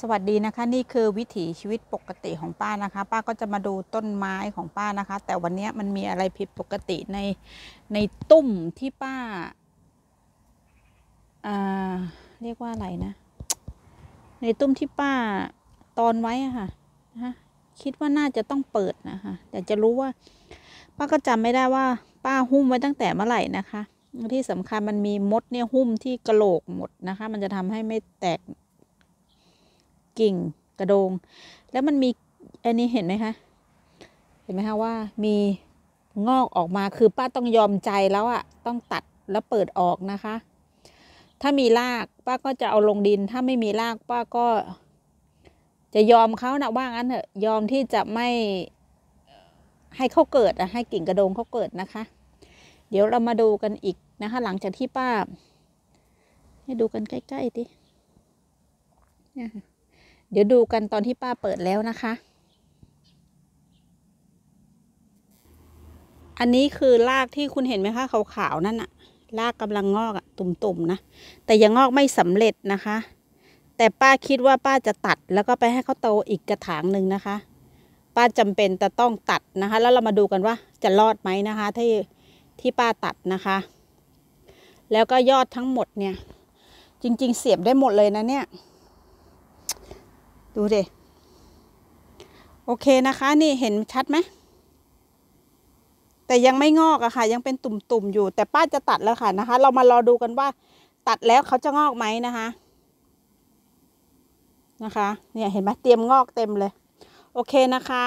สวัสดีนะคะนี่คือวิถีชีวิตปกติของป้านะคะ ป้าก็จะมาดูต้นไม้ของป้านะคะ แต่วันนี้มันมีอะไรผิดปกติในในตุ้มที่ป้าอ่าเรียกว่าอะไรนะ ในตุ้มที่ป้าตอนไว้อะค่ะนะคิดว่าน่าจะต้องเปิดนะคะแต่จะรู้ว่า ป้าก็จำไม่ได้ว่า ป้าหุ้มไว้ตั้งแต่เมื่อไหร่นะคะ ที่สำคัญมันมีมดเนี่ยหุ้มที่กระโหลกหมดนะคะ มันจะทำให้ไม่แตก กิ่งกระโดง แล้วมันมีอันนี้เห็นไหมคะ เห็นไหมคะว่ามีงอกออกมาคือป้าต้องยอมใจแล้วอะต้องตัดแล้วเปิดออกนะคะ ถ้ามีรากป้าก็จะเอาลงดิน ถ้าไม่มีรากป้าก็ จะยอมเขานะว่างั้นเถอะยอมที่จะไม่ให้เขาเกิดอะให้กิ่งกระโดงเขาเกิดนะคะ เดี๋ยวเรามาดูกันอีกนะคะ หลังจากที่ป้า ให้ดูกันใกล้ๆดิเนี่ยค่ะ เดี๋ยวดูกันตอนที่ป้าเปิดแล้วนะคะ อันนี้คือรากที่คุณเห็นไหมคะขาวๆนั่นอะรากกำลังงอกอะตุ่มๆนะ แต่ยังงอกไม่สำเร็จนะคะ แต่ป้าคิดว่าป้าจะตัดแล้วก็ไปให้เขาโตอีกกระถางหนึ่งนะคะ ป้าจำเป็นจะต้องตัดนะคะ แล้วเรามาดูกันว่าจะรอดไหมนะคะที่ที่ป้าตัดนะคะ แล้วก็ยอดทั้งหมดเนี่ย จริง ๆ เสียบได้หมดเลยนะเนี่ย ดูดิโอเคนะคะนี่เห็นชัดไหมแต่ยังไม่งอกอะค่ะ ยังเป็นตุ่มๆอยู่ แต่ป้าจะตัดแล้วค่ะนะคะ เรามารอดูกันว่า ตัดแล้วเขาจะงอกไหมนะคะ นะคะ เนี่ยเห็นไหมเตรียมงอกเต็มเลย โอเคนะคะ